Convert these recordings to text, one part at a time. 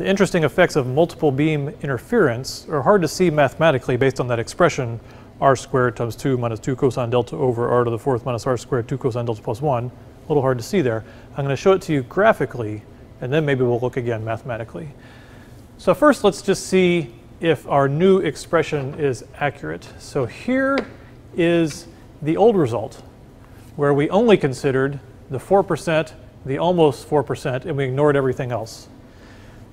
the interesting effects of multiple beam interference are hard to see mathematically based on that expression r squared times 2 minus 2 cosine delta over r to the fourth minus r squared 2 cosine delta plus 1. A little hard to see there. I'm going to show it to you graphically, and then maybe we'll look again mathematically. So first, let's just see if our new expression is accurate. So here is the old result, where we only considered the 4%, the almost 4%, and we ignored everything else.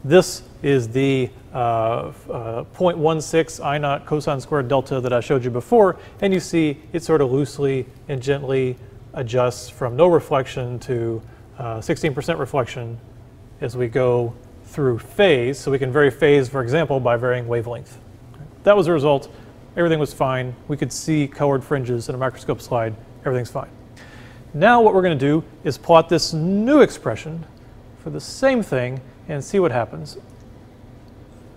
This is the uh, uh, 0.16 I naught cosine squared delta that I showed you before, and you see it sort of loosely and gently adjusts from no reflection to 16% uh, reflection as we go through phase. So we can vary phase, for example, by varying wavelength. That was the result. Everything was fine. We could see colored fringes in a microscope slide. Everything's fine. Now what we're going to do is plot this new expression for the same thing and see what happens.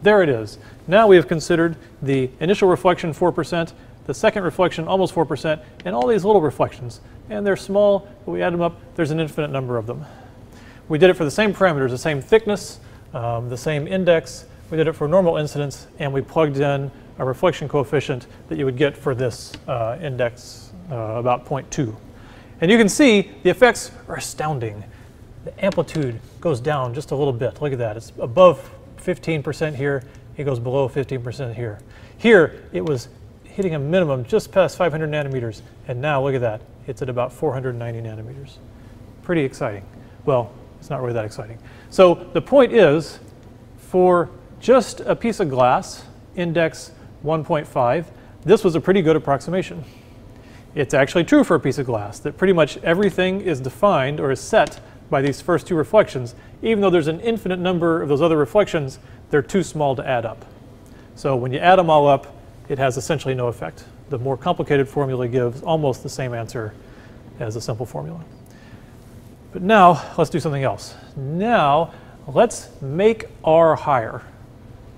There it is. Now we have considered the initial reflection 4%, the second reflection almost 4%, and all these little reflections. And they're small, but we add them up, there's an infinite number of them. We did it for the same parameters, the same thickness, um, the same index. We did it for normal incidence, and we plugged in a reflection coefficient that you would get for this uh, index uh, about 0.2. And you can see the effects are astounding. The amplitude goes down just a little bit. Look at that. It's above 15% here. It goes below 15% here. Here, it was hitting a minimum just past 500 nanometers. And now, look at that. It's at about 490 nanometers. Pretty exciting. Well, it's not really that exciting. So the point is, for just a piece of glass, index 1.5, this was a pretty good approximation. It's actually true for a piece of glass that pretty much everything is defined or is set by these first two reflections. Even though there's an infinite number of those other reflections, they're too small to add up. So when you add them all up, it has essentially no effect. The more complicated formula gives almost the same answer as a simple formula. But now, let's do something else. Now, let's make R higher.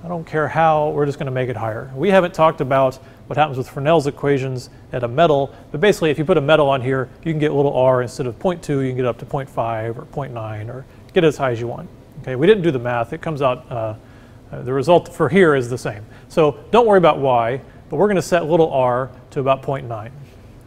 I don't care how, we're just going to make it higher. We haven't talked about what happens with Fresnel's equations at a metal, but basically if you put a metal on here, you can get a little r instead of 0.2, you can get up to 0.5 or 0.9 or get as high as you want. Okay, we didn't do the math, it comes out, uh, uh, the result for here is the same. So don't worry about y, but we're going to set little r to about 0.9.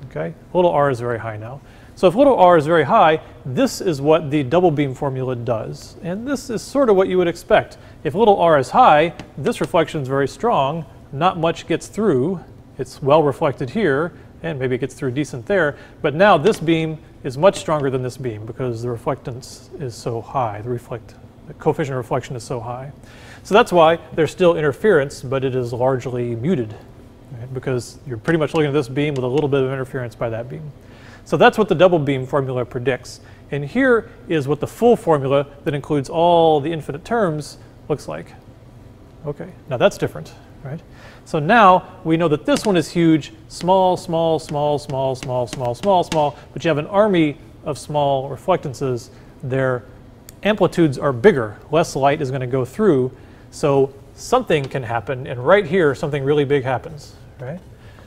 Okay, little r is very high now. So if little r is very high, this is what the double beam formula does. And this is sort of what you would expect. If little r is high, this reflection is very strong, not much gets through. It's well reflected here, and maybe it gets through decent there. But now this beam is much stronger than this beam because the reflectance is so high. The, reflect, the coefficient of reflection is so high. So that's why there's still interference, but it is largely muted right? because you're pretty much looking at this beam with a little bit of interference by that beam. So that's what the double beam formula predicts. And here is what the full formula that includes all the infinite terms looks like. Okay, now that's different, right? So now we know that this one is huge, small, small, small, small, small, small, small, small, but you have an army of small reflectances. Their amplitudes are bigger. Less light is going to go through. So something can happen, and right here, something really big happens, right?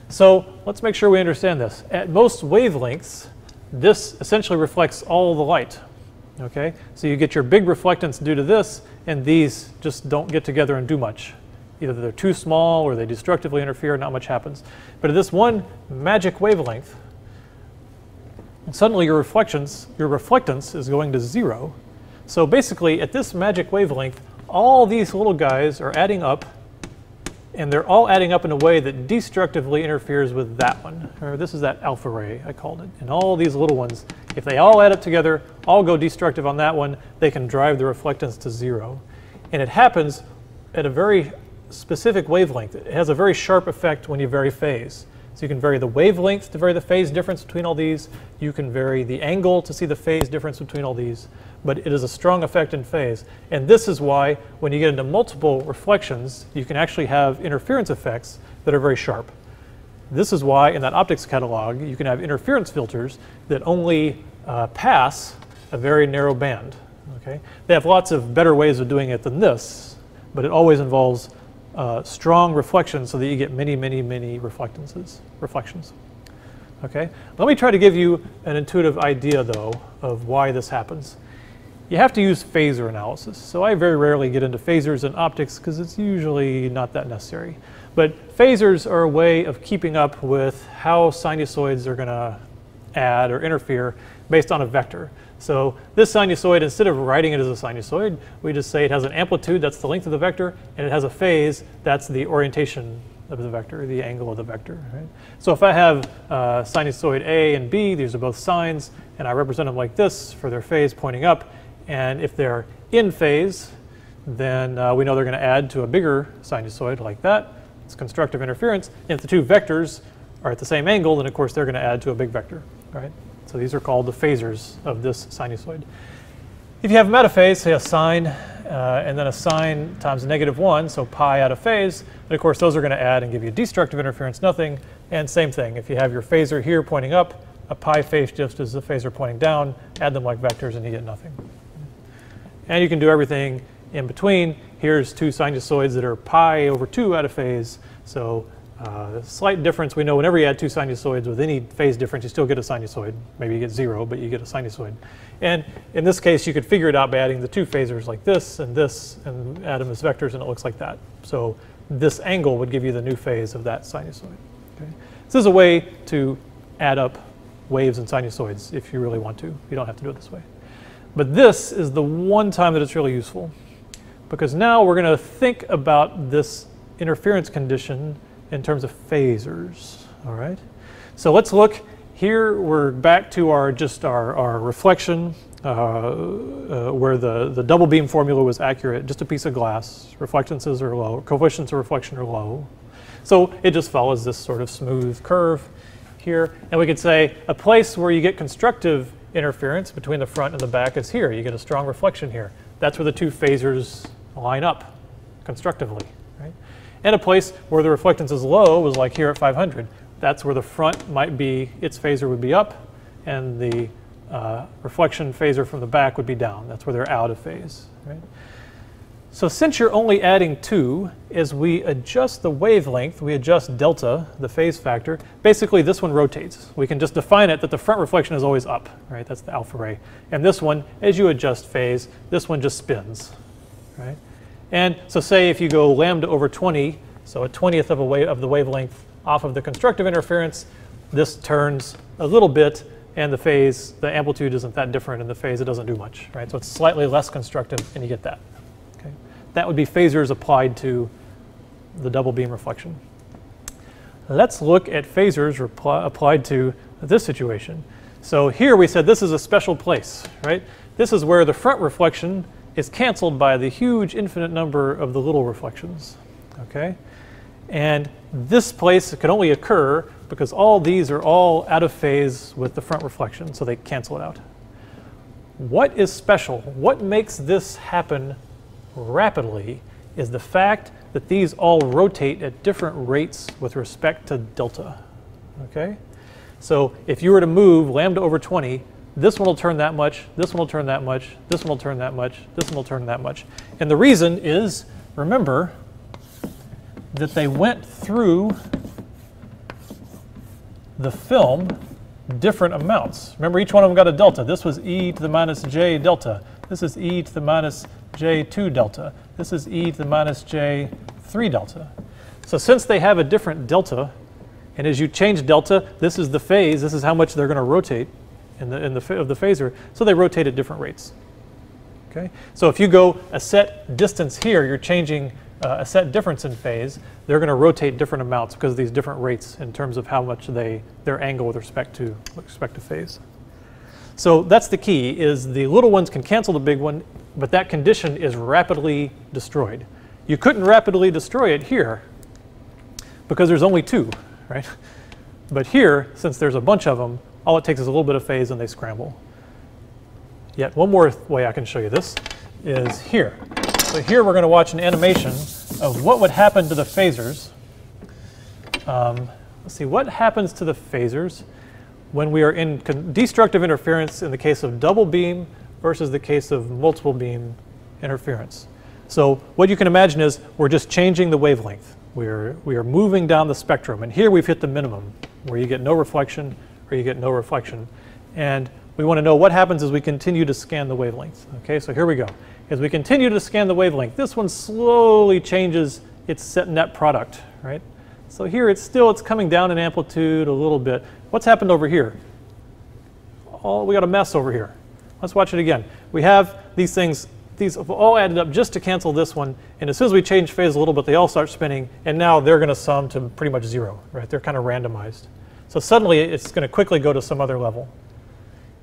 So let's make sure we understand this. At most wavelengths, this essentially reflects all the light. Okay, so you get your big reflectance due to this, and these just don't get together and do much. Either they're too small or they destructively interfere, not much happens. But at this one magic wavelength, suddenly your reflections, your reflectance is going to zero. So basically, at this magic wavelength, all these little guys are adding up and they're all adding up in a way that destructively interferes with that one. Or this is that alpha ray, I called it. And all these little ones, if they all add up together, all go destructive on that one, they can drive the reflectance to zero. And it happens at a very specific wavelength. It has a very sharp effect when you vary phase. So you can vary the wavelength to vary the phase difference between all these. You can vary the angle to see the phase difference between all these but it is a strong effect in phase. And this is why when you get into multiple reflections, you can actually have interference effects that are very sharp. This is why in that optics catalog, you can have interference filters that only uh, pass a very narrow band. Okay? They have lots of better ways of doing it than this, but it always involves uh, strong reflection so that you get many, many, many reflectances, reflections. Okay? Let me try to give you an intuitive idea, though, of why this happens you have to use phasor analysis. So I very rarely get into phasors in optics because it's usually not that necessary. But phasors are a way of keeping up with how sinusoids are going to add or interfere based on a vector. So this sinusoid, instead of writing it as a sinusoid, we just say it has an amplitude, that's the length of the vector, and it has a phase, that's the orientation of the vector, the angle of the vector. Right? So if I have uh, sinusoid A and B, these are both sines, and I represent them like this for their phase pointing up, and if they're in phase, then uh, we know they're going to add to a bigger sinusoid like that. It's constructive interference. And if the two vectors are at the same angle, then of course they're going to add to a big vector, right? So these are called the phasors of this sinusoid. If you have metaphase, say a sine uh, and then a sine times negative 1, so pi out of phase, then of course those are going to add and give you destructive interference, nothing. And same thing, if you have your phasor here pointing up, a pi phase shift is the phasor pointing down, add them like vectors and you get nothing. And you can do everything in between. Here's two sinusoids that are pi over 2 out of phase. So uh, slight difference, we know whenever you add two sinusoids with any phase difference, you still get a sinusoid. Maybe you get zero, but you get a sinusoid. And in this case, you could figure it out by adding the two phasors like this and this and add them as vectors, and it looks like that. So this angle would give you the new phase of that sinusoid. Okay? This is a way to add up waves and sinusoids if you really want to. You don't have to do it this way. But this is the one time that it's really useful because now we're going to think about this interference condition in terms of phasors, all right? So let's look here, we're back to our just our, our reflection uh, uh, where the, the double beam formula was accurate, just a piece of glass. Reflectances are low, coefficients of reflection are low. So it just follows this sort of smooth curve here. And we could say a place where you get constructive interference between the front and the back is here. You get a strong reflection here. That's where the two phasors line up constructively. And a place where the reflectance is low was like here at 500. That's where the front might be, its phasor would be up, and the uh, reflection phasor from the back would be down. That's where they're out of phase. Right? So since you're only adding two, as we adjust the wavelength, we adjust delta, the phase factor, basically this one rotates. We can just define it that the front reflection is always up, right? That's the alpha ray. And this one, as you adjust phase, this one just spins, right? And so say if you go lambda over 20, so a 20th of, a wave, of the wavelength off of the constructive interference, this turns a little bit and the phase, the amplitude isn't that different in the phase, it doesn't do much, right? So it's slightly less constructive and you get that. Okay. That would be phasors applied to the double beam reflection. Let's look at phasors applied to this situation. So here we said this is a special place, right? This is where the front reflection is canceled by the huge infinite number of the little reflections, okay? And this place can only occur because all these are all out of phase with the front reflection, so they cancel it out. What is special? What makes this happen rapidly is the fact that these all rotate at different rates with respect to delta. Okay? So if you were to move lambda over 20, this one will turn that much, this one will turn that much, this one will turn that much, this one will turn that much. And the reason is, remember, that they went through the film different amounts. Remember, each one of them got a delta. This was e to the minus j delta. This is e to the minus j2 delta. This is e to the minus j3 delta. So since they have a different delta, and as you change delta, this is the phase, this is how much they're going to rotate in the, in the, of the phasor, so they rotate at different rates. Okay? So if you go a set distance here, you're changing uh, a set difference in phase, they're going to rotate different amounts because of these different rates in terms of how much they, their angle with respect to, with respect to phase. So that's the key, is the little ones can cancel the big one, but that condition is rapidly destroyed. You couldn't rapidly destroy it here because there's only two, right? But here, since there's a bunch of them, all it takes is a little bit of phase and they scramble. Yet one more way I can show you this is here. So here we're going to watch an animation of what would happen to the phasors. Um, let's see, what happens to the phasors when we are in destructive interference in the case of double beam versus the case of multiple beam interference. So what you can imagine is we're just changing the wavelength. We're, we are moving down the spectrum. And here we've hit the minimum, where you get no reflection or you get no reflection. And we want to know what happens as we continue to scan the wavelength. Okay, so here we go. As we continue to scan the wavelength, this one slowly changes its set net product, right? So here it's still, it's coming down in amplitude a little bit. What's happened over here? Oh, we got a mess over here. Let's watch it again. We have these things, these all added up just to cancel this one. And as soon as we change phase a little bit, they all start spinning. And now they're going to sum to pretty much zero, right? They're kind of randomized. So suddenly it's going to quickly go to some other level.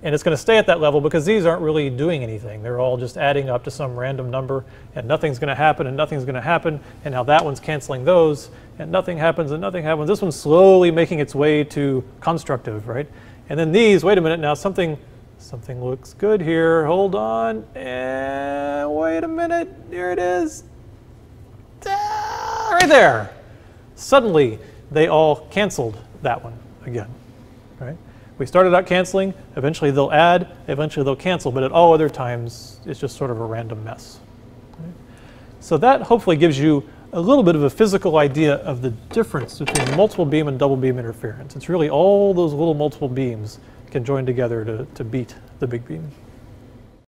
And it's going to stay at that level because these aren't really doing anything. They're all just adding up to some random number and nothing's going to happen and nothing's going to happen. And now that one's canceling those and nothing happens and nothing happens. This one's slowly making its way to constructive, right? And then these, wait a minute now, something something looks good here. Hold on. And wait a minute. Here it is. Ah, right there. Suddenly, they all canceled that one again, right? We started out canceling, eventually they'll add, eventually they'll cancel, but at all other times, it's just sort of a random mess. right? So that hopefully gives you a little bit of a physical idea of the difference between multiple beam and double beam interference. It's really all those little multiple beams can join together to, to beat the big beam.